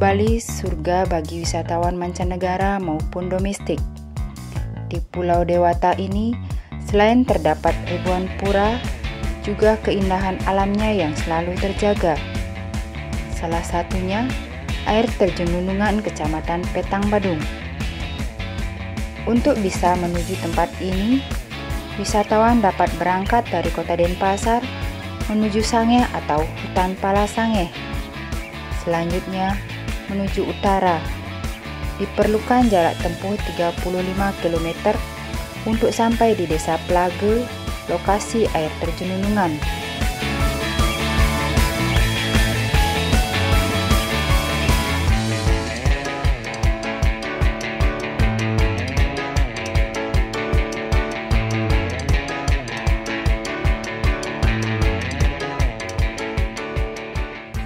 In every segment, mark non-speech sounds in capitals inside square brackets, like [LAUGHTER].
Bali surga bagi wisatawan mancanegara maupun domestik. Di Pulau Dewata ini, selain terdapat ribuan pura, juga keindahan alamnya yang selalu terjaga. Salah satunya air terjun Nunungan Kecamatan Petang Badung. Untuk bisa menuju tempat ini, wisatawan dapat berangkat dari kota Denpasar menuju Sange atau hutan Pala Sange. Selanjutnya menuju utara. Diperlukan jarak tempuh 35 km untuk sampai di Desa Plage, lokasi air terjun Nunungan.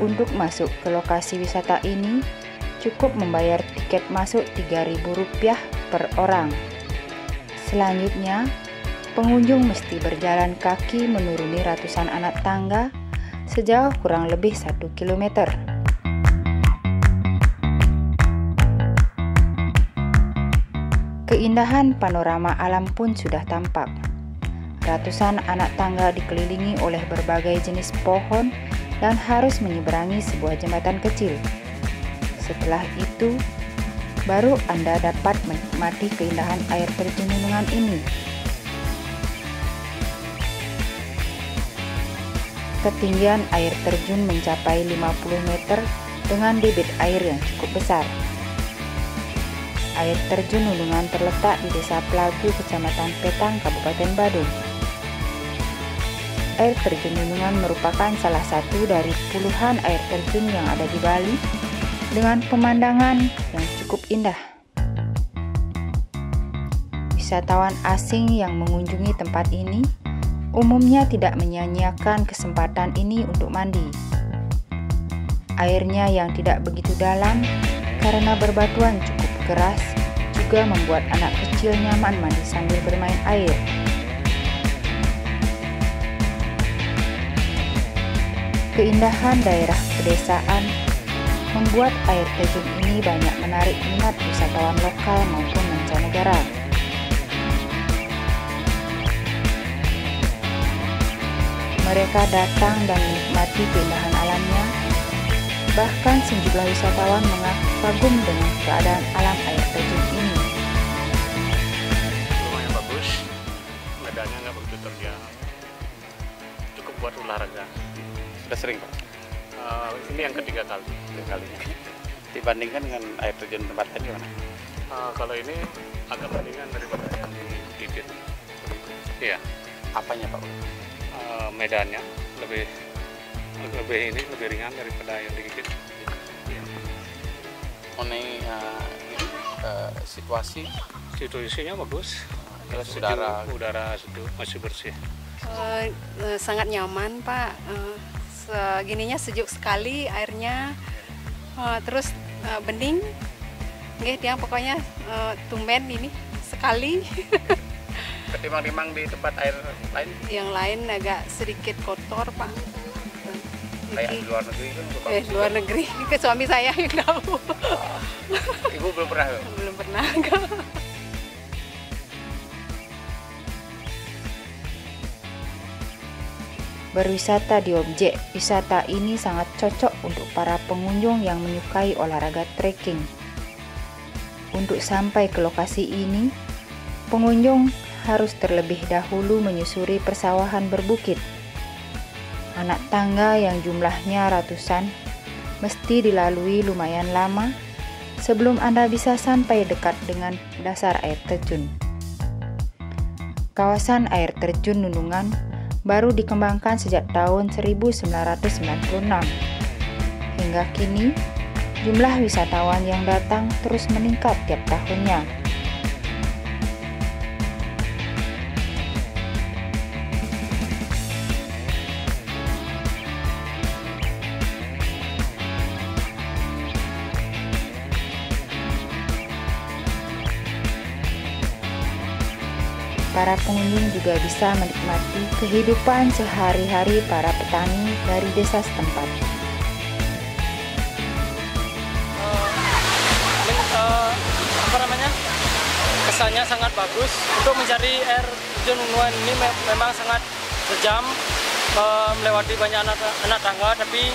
Untuk masuk ke lokasi wisata ini, cukup membayar tiket masuk Rp3.000 per orang. Selanjutnya, pengunjung mesti berjalan kaki menuruni ratusan anak tangga sejauh kurang lebih 1 km. Keindahan panorama alam pun sudah tampak. Ratusan anak tangga dikelilingi oleh berbagai jenis pohon dan harus menyeberangi sebuah jembatan kecil. Setelah itu, baru Anda dapat menikmati keindahan air terjun Gunungan ini. Ketinggian air terjun mencapai 50 meter dengan debit air yang cukup besar. Air terjun Nunungan terletak di Desa Pelagu, Kecamatan Petang, Kabupaten Badung. Air terjun Nunungan merupakan salah satu dari puluhan air terjun yang ada di Bali dengan pemandangan yang cukup indah. Wisatawan asing yang mengunjungi tempat ini umumnya tidak menyanyiakan kesempatan ini untuk mandi. Airnya yang tidak begitu dalam karena berbatuan cukup keras juga membuat anak kecil nyaman mandi sambil bermain air. Keindahan daerah pedesaan membuat air terjun ini banyak menarik minat wisatawan lokal maupun mancanegara. Mereka datang dan menikmati keindahan alamnya, bahkan sejumlah wisatawan mengaku kagum dengan keadaan alam air terjun ini. Lumayan bagus, medannya nggak begitu terjal, cukup buat olahraga. Sudah sering Pak Uh, ini yang ketiga kali. tiga kali. Dibandingkan dengan air terjun tempat lain gimana? Uh, kalau ini agak bandingan daripada yang di Gigit. Iya, Apanya Pak? uh, medannya lebih lebih ini lebih ringan daripada yang di Gigit. Iya. Mengenai uh, ini, uh, situasi Situasinya bagus. Terus Sejuk, udara udara sejuk, masih bersih. Eh, eh, sangat nyaman pak Eh, segininya sejuk sekali airnya. Eh, terus eh, bening. Nggih, dia pokoknya eh, tumben ini sekali. [LAUGHS] Ketimbang-timbang di tempat air lain? Yang lain agak sedikit kotor pak. Kayak di luar negeri kan eh luar negeri. Ke suami saya yang tahu. Ibu belum pernah belum pernah Berwisata di objek wisata ini sangat cocok untuk para pengunjung yang menyukai olahraga trekking. Untuk sampai ke lokasi ini, pengunjung harus terlebih dahulu menyusuri persawahan berbukit. Anak tangga yang jumlahnya ratusan mesti dilalui lumayan lama sebelum Anda bisa sampai dekat dengan dasar air terjun. Kawasan air terjun Nunungan baru dikembangkan sejak tahun 1996. Hingga kini, jumlah wisatawan yang datang terus meningkat tiap tahunnya. para pengunjung juga bisa menikmati kehidupan sehari-hari para petani dari desa setempat. Uh. Kesannya sangat bagus. Untuk mencari air terjun ini memang sangat sejam uh, eh, melewati banyak anak, anak tangga, tapi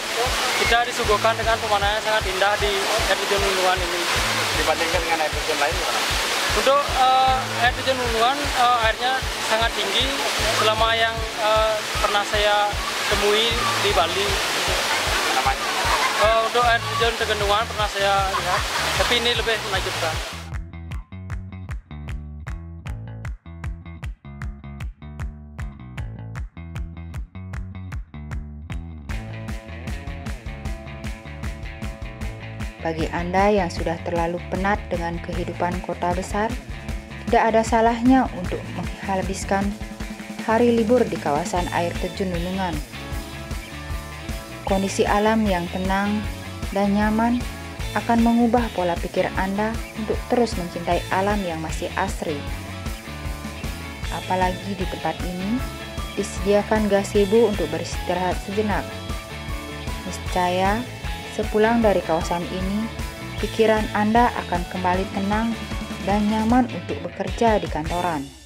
kita disuguhkan dengan pemandangan sangat indah di air terjun ini. Dibandingkan dengan air terjun lain. Untuk eh, air terjun Unuan eh, airnya sangat tinggi selama yang eh, pernah saya temui di Bali. Eh, untuk air terjun Tegendungan pernah saya lihat, tapi ini lebih menakjubkan. Bagi Anda yang sudah terlalu penat dengan kehidupan kota besar, tidak ada salahnya untuk menghabiskan hari libur di kawasan air terjun Nunungan. Kondisi alam yang tenang dan nyaman akan mengubah pola pikir Anda untuk terus mencintai alam yang masih asri. Apalagi di tempat ini disediakan gazebo untuk beristirahat sejenak. Niscaya Sepulang dari kawasan ini, pikiran Anda akan kembali tenang dan nyaman untuk bekerja di kantoran.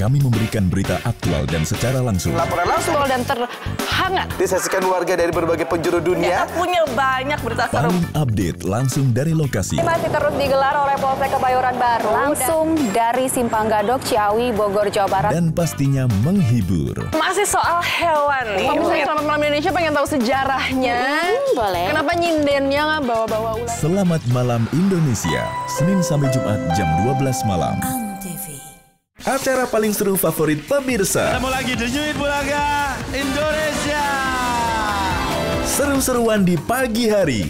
Kami memberikan berita aktual dan secara langsung. Laporan langsung dan terhangat. disaksikan warga dari berbagai penjuru dunia. punya banyak berita Paling update langsung dari lokasi. masih terus digelar oleh Polsek Kebayoran Baru. Langsung dari Simpang Gadok, Ciawi, Bogor, Jawa Barat. Dan pastinya menghibur. Masih soal hewan nih. Kalau misalnya Selamat Malam Indonesia pengen tahu sejarahnya. boleh. Kenapa nyindennya nggak bawa-bawa ular? Selamat Malam Indonesia. Senin sampai Jumat jam 12 malam. Acara paling seru favorit pemirsa. Ketemu lagi The New It Bulaga Indonesia. Seru-seruan di pagi hari.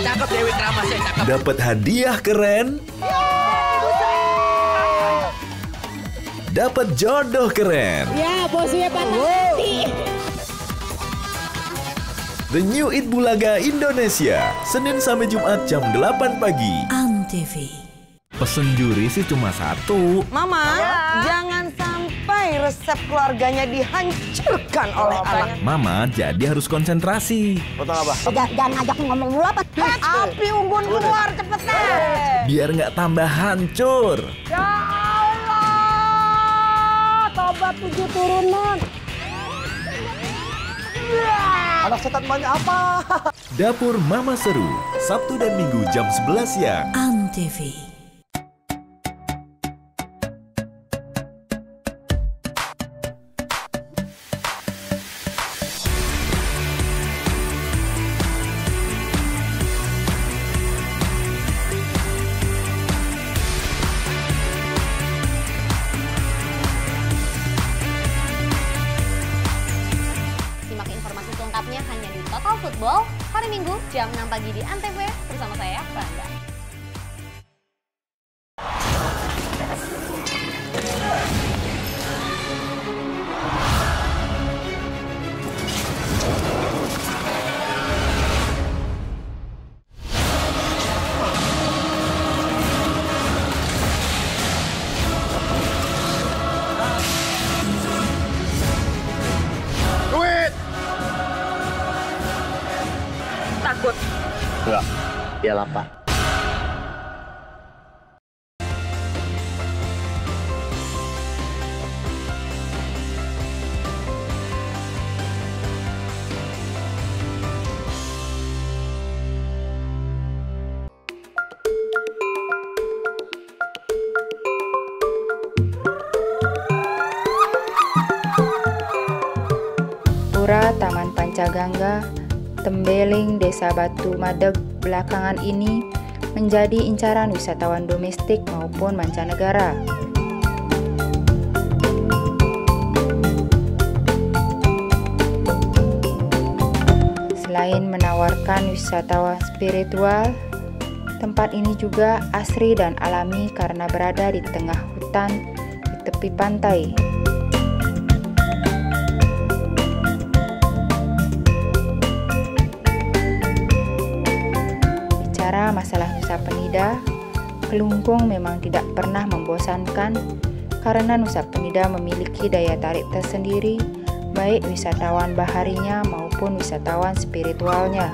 Cakep Dewi Kramas ya, cakep. Dapat hadiah keren. Dapat jodoh keren. Ya, bosnya patah The New It Bulaga Indonesia. Senin sampai Jumat jam 8 pagi. Antv. Pesen juri sih cuma satu. Mama, jangan sampai resep keluarganya dihancurkan oleh anak. Mama jadi harus konsentrasi. Potong apa? Jangan ngajak ngomong mulu apa. Api unggun keluar cepetan. Biar nggak tambah hancur. Ya Allah, tobat tujuh turunan. Anak setan banyak apa? Dapur Mama Seru. Sabtu dan Minggu jam 11 siang. Antv. 6 pagi di Antv Pancagangga Tembeling Desa Batu Madeg belakangan ini menjadi incaran wisatawan domestik maupun mancanegara. Selain menawarkan wisata spiritual, tempat ini juga asri dan alami karena berada di tengah hutan di tepi pantai. Bicara masalah Nusa Penida, Kelungkung memang tidak pernah membosankan karena Nusa Penida memiliki daya tarik tersendiri baik wisatawan baharinya maupun wisatawan spiritualnya.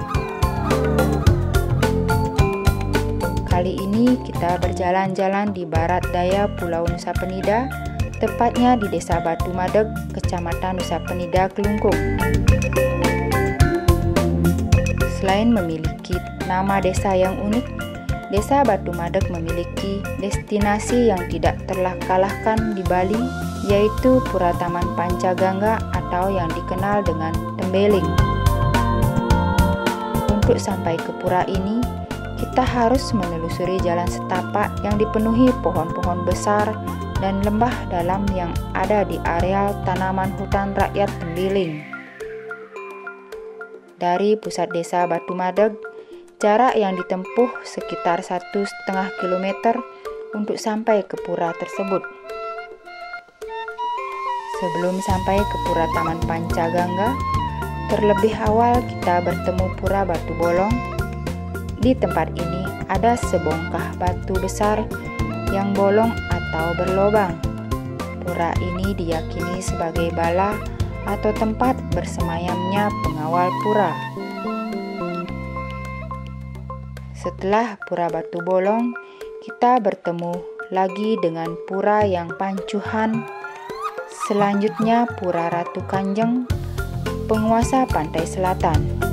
Kali ini kita berjalan-jalan di barat daya Pulau Nusa Penida, tepatnya di Desa Batu Madeg, Kecamatan Nusa Penida, Kelungkung. Selain memiliki nama desa yang unik, Desa Batu Madeg memiliki destinasi yang tidak terkalahkan di Bali, yaitu Pura Taman Pancagangga atau yang dikenal dengan Tembeling. Untuk sampai ke pura ini, kita harus menelusuri jalan setapak yang dipenuhi pohon-pohon besar dan lembah dalam yang ada di areal tanaman hutan rakyat Tembeling. Dari pusat desa Batu Madeg, jarak yang ditempuh sekitar satu setengah kilometer untuk sampai ke pura tersebut. Sebelum sampai ke Pura Taman Pancagangga, terlebih awal kita bertemu Pura Batu Bolong. Di tempat ini ada sebongkah batu besar yang bolong atau berlobang. Pura ini diyakini sebagai bala atau tempat bersemayamnya pengawal pura. Setelah Pura Batu Bolong, kita bertemu lagi dengan pura yang pancuhan Selanjutnya Pura Ratu Kanjeng, penguasa pantai selatan.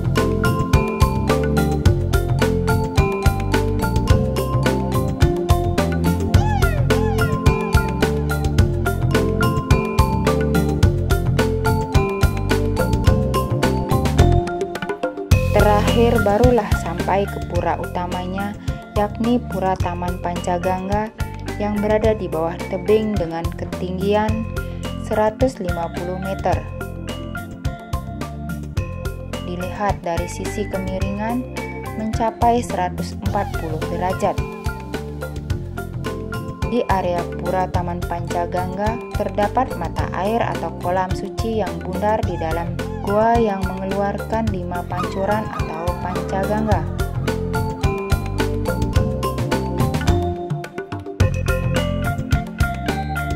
Terakhir barulah sampai ke pura utamanya yakni Pura Taman Pancagangga yang berada di bawah tebing dengan ketinggian 150 meter. Dilihat dari sisi kemiringan mencapai 140 derajat. Di area Pura Taman Pancagangga terdapat mata air atau kolam suci yang bundar di dalam gua yang mengeluarkan lima pancuran pancagangga.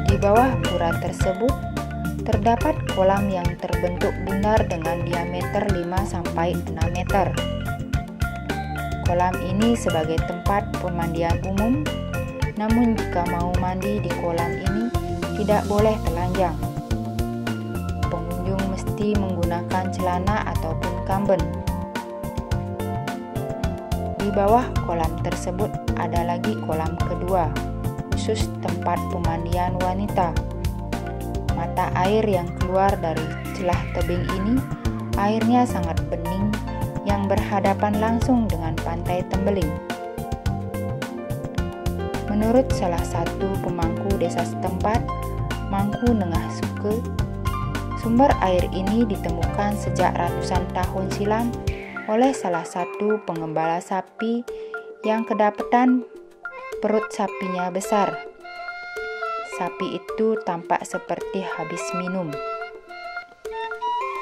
Di bawah pura tersebut terdapat kolam yang terbentuk bundar dengan diameter 5-6 meter. Kolam ini sebagai tempat pemandian umum, namun jika mau mandi di kolam ini tidak boleh telanjang. Pengunjung mesti menggunakan celana ataupun kamben. Di bawah kolam tersebut ada lagi kolam kedua, khusus tempat pemandian wanita. Mata air yang keluar dari celah tebing ini, airnya sangat bening yang berhadapan langsung dengan pantai Tembeling. Menurut salah satu pemangku desa setempat, Mangku Nengah Suke, sumber air ini ditemukan sejak ratusan tahun silam oleh salah satu pengembala sapi yang kedapatan perut sapinya besar. Sapi itu tampak seperti habis minum.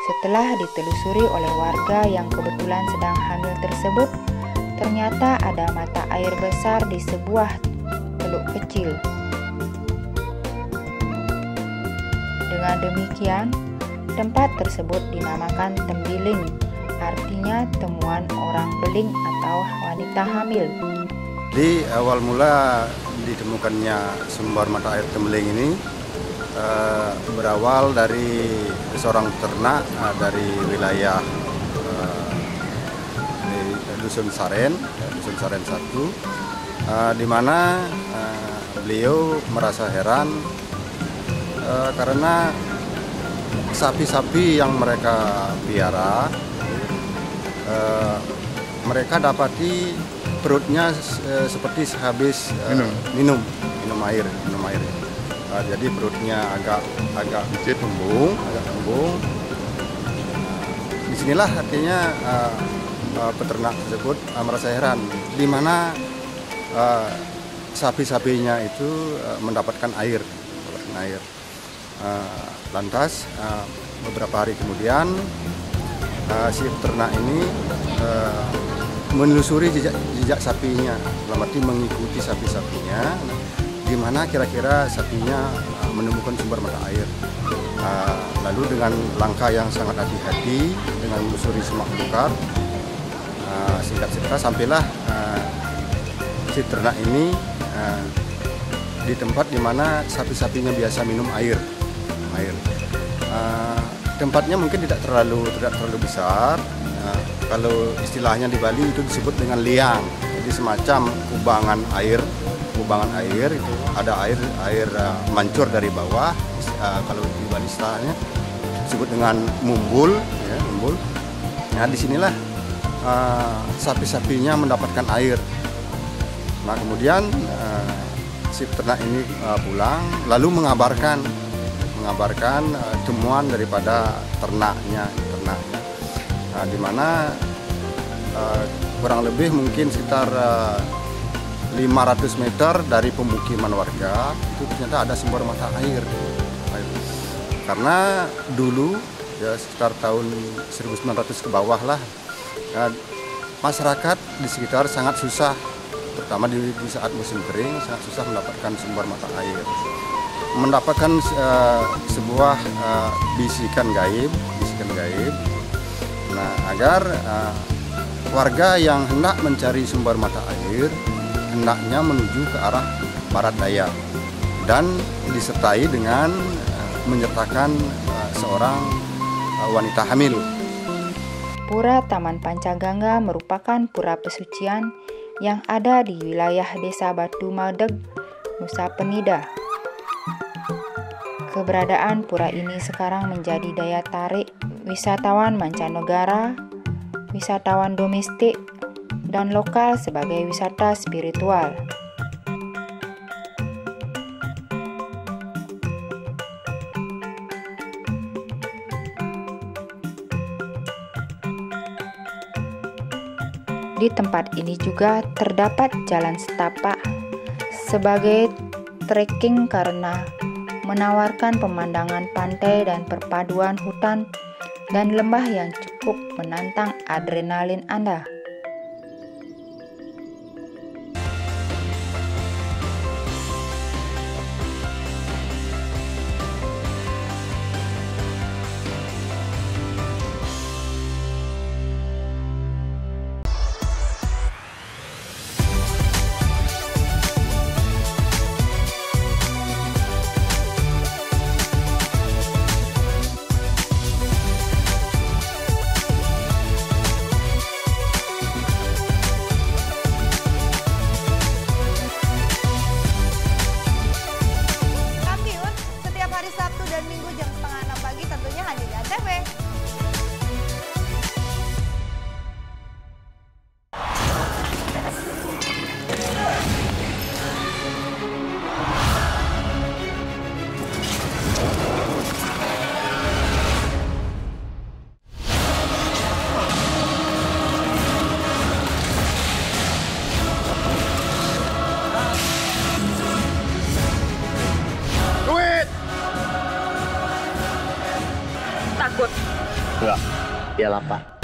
Setelah ditelusuri oleh warga yang kebetulan sedang hamil tersebut, ternyata ada mata air besar di sebuah teluk kecil. Dengan demikian, tempat tersebut dinamakan Tembiling, artinya temuan orang beling atau wanita hamil. Di awal mula ditemukannya sumber mata air Tembeling ini uh, berawal dari seorang ternak uh, dari wilayah uh, di Dusun Saren, Dusun Saren 1, uh, di mana uh, beliau merasa heran uh, karena sapi-sapi yang mereka piara uh, mereka dapati perutnya uh, seperti sehabis uh, minum. minum. Minum air minum air. Uh, jadi perutnya agak agak kembung agak kembung. Di sinilah artinya uh, uh, peternak tersebut uh, merasa heran. Di mana uh, sapi-sapinya itu uh, mendapatkan air mendapatkan air. Uh, lantas uh, beberapa hari kemudian uh, si peternak ini uh, menelusuri jejak jejak sapinya. Dalam arti mengikuti sapi-sapinya di mana kira-kira sapinya uh, menemukan sumber mata air. Uh, lalu dengan langkah yang sangat hati-hati dengan menelusuri semak belukar uh, singkat cerita sampailah uh, si ternak ini uh, di tempat di mana sapi-sapinya biasa minum air. Air. Uh, tempatnya mungkin tidak terlalu tidak terlalu besar. Uh, kalau istilahnya di Bali itu disebut dengan liang. Jadi semacam kubangan air kubangan air itu. Ada air air uh, mancur dari bawah. Uh, kalau di Bali istilahnya disebut dengan mumbul ya mumbul. Nah di sinilah uh, sapi-sapinya mendapatkan air. Nah kemudian uh, si peternak ini uh, pulang lalu mengabarkan mengabarkan uh, temuan daripada ternaknya ternaknya. Nah, di mana uh, kurang lebih mungkin sekitar uh, 500 meter dari pemukiman warga itu ternyata ada sumber mata air. Karena dulu ya sekitar tahun 1900 ke bawah lah ya, masyarakat di sekitar sangat susah terutama di, di saat musim kering sangat susah mendapatkan sumber mata air mendapatkan uh, sebuah uh, bisikan gaib, bisikan gaib. Nah, agar uh, warga yang hendak mencari sumber mata air hendaknya menuju ke arah barat daya dan disertai dengan uh, menyertakan uh, seorang uh, wanita hamil. Pura Taman Pancagangga merupakan pura pesucian yang ada di wilayah Desa Batu Madeg, Nusa Penida, Keberadaan pura ini sekarang menjadi daya tarik wisatawan mancanegara, wisatawan domestik, dan lokal sebagai wisata spiritual. Di tempat ini juga terdapat jalan setapak sebagai trekking karena menawarkan pemandangan pantai dan perpaduan hutan dan lembah yang cukup menantang adrenalin Anda. Iyalah Pak. Football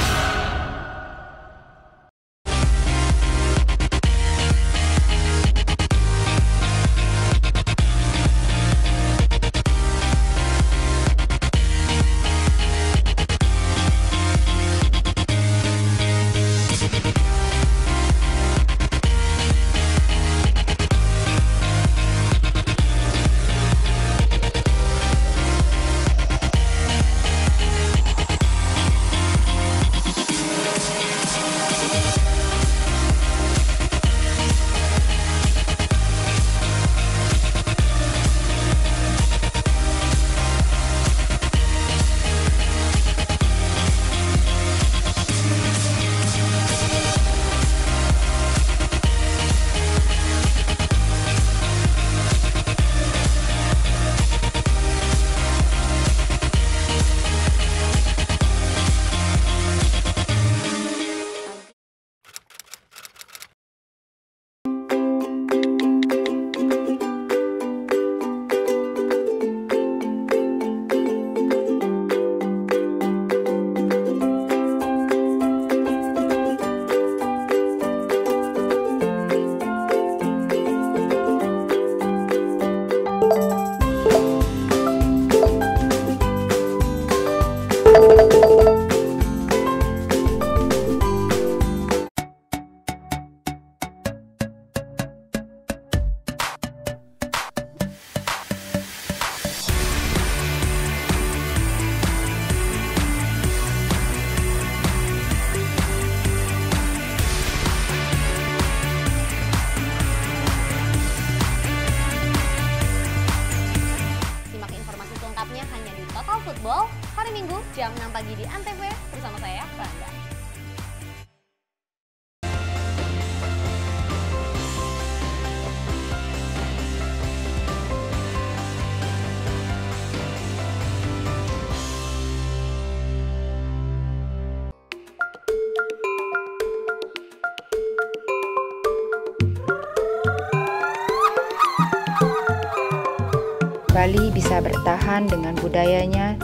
Bali bisa bertahan dengan budayanya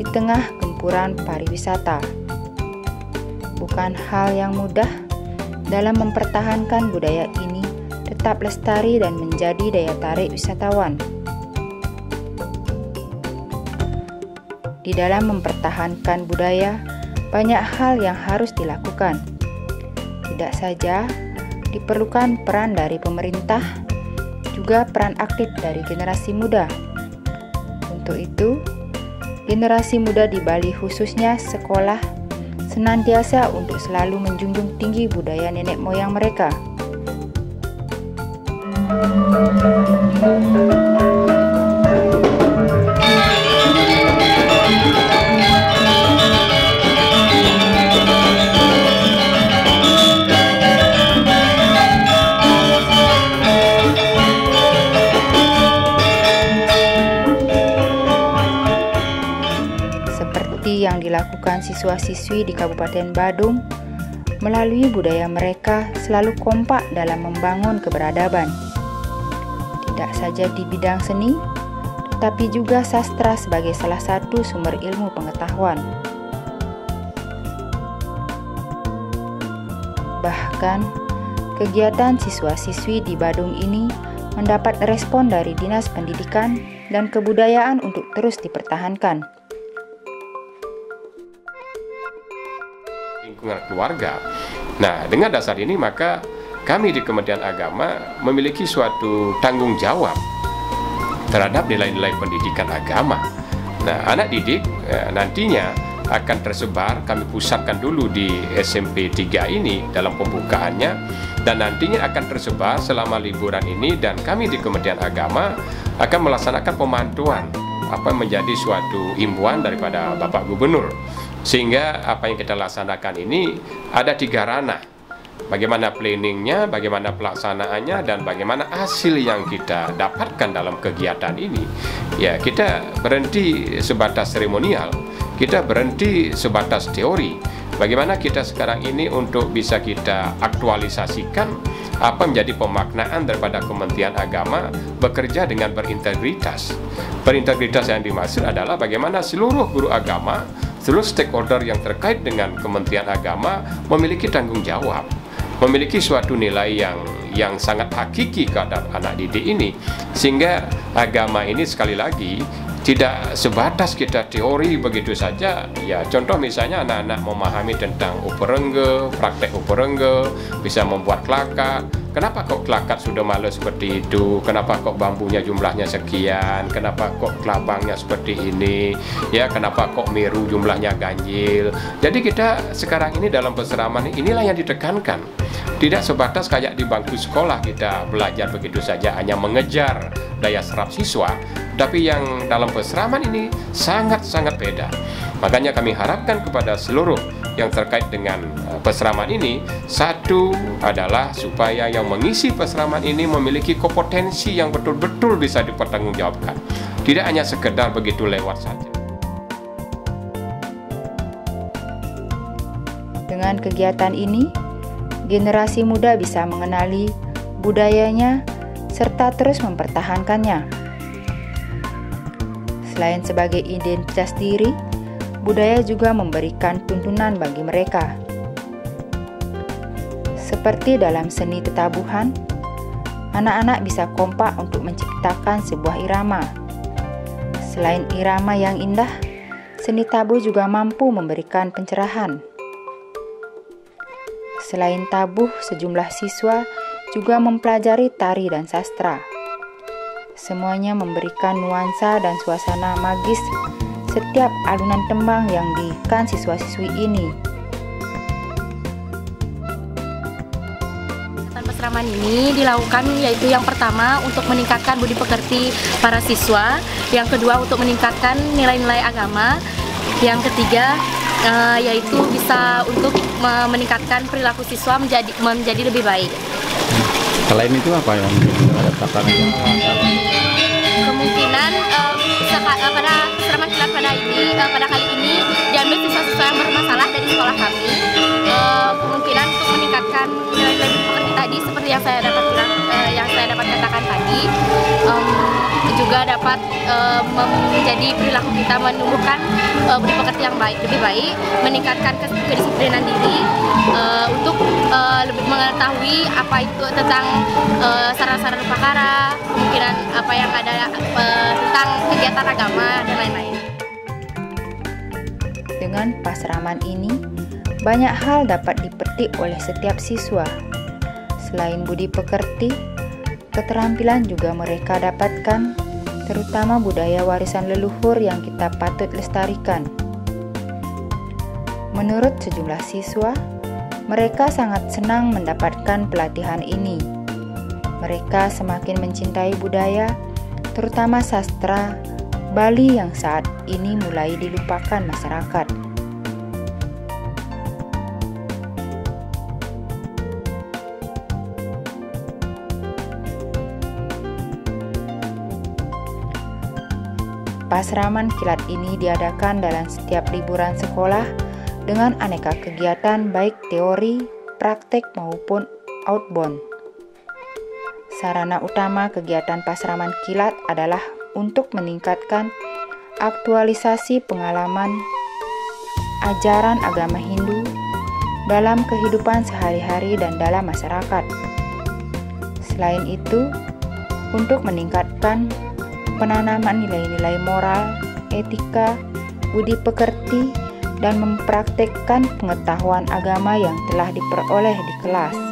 di tengah gempuran pariwisata. Bukan hal yang mudah dalam mempertahankan budaya ini tetap lestari dan menjadi daya tarik wisatawan. Di dalam mempertahankan budaya, banyak hal yang harus dilakukan. Tidak saja diperlukan peran dari pemerintah, juga peran aktif dari generasi muda. Untuk itu, generasi muda di Bali khususnya sekolah senantiasa untuk selalu menjunjung tinggi budaya nenek moyang mereka. Seperti siswa-siswi di Kabupaten Badung, melalui budaya mereka selalu kompak dalam membangun keberadaban. Tidak saja di bidang seni, tetapi juga sastra sebagai salah satu sumber ilmu pengetahuan. Bahkan, kegiatan siswa-siswi di Badung ini mendapat respon dari Dinas Pendidikan dan Kebudayaan untuk terus dipertahankan. Lingkungan keluarga. Nah, dengan dasar ini maka kami di Kementerian Agama memiliki suatu tanggung jawab terhadap nilai-nilai pendidikan agama. Nah, anak didik eh, nantinya akan tersebar kami pusatkan dulu di SMP 3 ini dalam pembukaannya dan nantinya akan tersebar selama liburan ini dan kami di Kementerian Agama akan melaksanakan pemantauan apa menjadi suatu imbuan daripada Bapak Gubernur sehingga apa yang kita laksanakan ini ada tiga ranah bagaimana planningnya, bagaimana pelaksanaannya, dan bagaimana hasil yang kita dapatkan dalam kegiatan ini. Ya, kita berhenti sebatas seremonial, kita berhenti sebatas teori. Bagaimana kita sekarang ini untuk bisa kita aktualisasikan apa menjadi pemaknaan daripada Kementerian Agama bekerja dengan berintegritas. Berintegritas yang dimaksud adalah bagaimana seluruh guru agama seluruh stakeholder yang terkait dengan Kementerian Agama memiliki tanggung jawab, memiliki suatu nilai yang yang sangat hakiki kepada anak didik ini, sehingga agama ini sekali lagi tidak sebatas kita teori begitu saja. Ya contoh misalnya anak-anak memahami tentang uperengge praktek uperengge bisa membuat kelakat kenapa kok kelakat sudah malu seperti itu? Kenapa kok bambunya jumlahnya sekian? Kenapa kok kelabangnya seperti ini? Ya kenapa kok miru jumlahnya ganjil? Jadi kita sekarang ini dalam peseraman inilah yang ditekankan. Tidak sebatas kayak di bangku sekolah kita belajar begitu saja hanya mengejar daya serap siswa. Tapi yang dalam peseraman ini sangat-sangat beda. Makanya kami harapkan kepada seluruh yang terkait dengan peseraman ini, satu adalah supaya yang mengisi peseraman ini memiliki kompetensi yang betul-betul bisa dipertanggungjawabkan. Tidak hanya sekedar begitu lewat saja. Dengan kegiatan ini, generasi muda bisa mengenali budayanya serta terus mempertahankannya. Selain sebagai identitas diri, budaya juga memberikan tuntunan bagi mereka. Seperti dalam seni tetabuhan, anak-anak bisa kompak untuk menciptakan sebuah irama. Selain irama yang indah, seni tabu juga mampu memberikan pencerahan. Selain tabuh, sejumlah siswa juga mempelajari tari dan sastra. Semuanya memberikan nuansa dan suasana magis setiap alunan tembang yang diikan siswa-siswi ini. Pasraman ini dilakukan yaitu yang pertama untuk meningkatkan budi pekerti para siswa, yang kedua untuk meningkatkan nilai-nilai agama, yang ketiga uh, yaitu bisa untuk meningkatkan perilaku siswa menjadi menjadi lebih baik. Selain itu apa yang ada Kemungkinan uh, pada asrama kilat pada ini uh, pada kali ini diambil siswa-siswa yang bermasalah dari sekolah kami. Uh, kemungkinan untuk meningkatkan nilai-nilai pekerti tadi seperti yang saya dapat bilang, uh, yang saya dapat katakan tadi. Juga dapat uh, menjadi perilaku kita menumbuhkan uh, budi pekerti yang baik lebih baik meningkatkan kedisiplinan diri uh, untuk uh, lebih mengetahui apa itu tentang uh, sarana-sarana pakara kemungkinan apa yang ada uh, kegiatan agama dan lain-lain dengan pasraman ini banyak hal dapat dipetik oleh setiap siswa selain budi pekerti keterampilan juga mereka dapatkan, terutama budaya warisan leluhur yang kita patut lestarikan. Menurut sejumlah siswa, mereka sangat senang mendapatkan pelatihan ini. Mereka semakin mencintai budaya, terutama sastra Bali yang saat ini mulai dilupakan masyarakat. Pasraman kilat ini diadakan dalam setiap liburan sekolah dengan aneka kegiatan baik teori, praktek maupun outbound. Sarana utama kegiatan pasraman kilat adalah untuk meningkatkan aktualisasi pengalaman ajaran agama Hindu dalam kehidupan sehari-hari dan dalam masyarakat. Selain itu, untuk meningkatkan penanaman nilai-nilai moral, etika, budi pekerti, dan mempraktekkan pengetahuan agama yang telah diperoleh di kelas.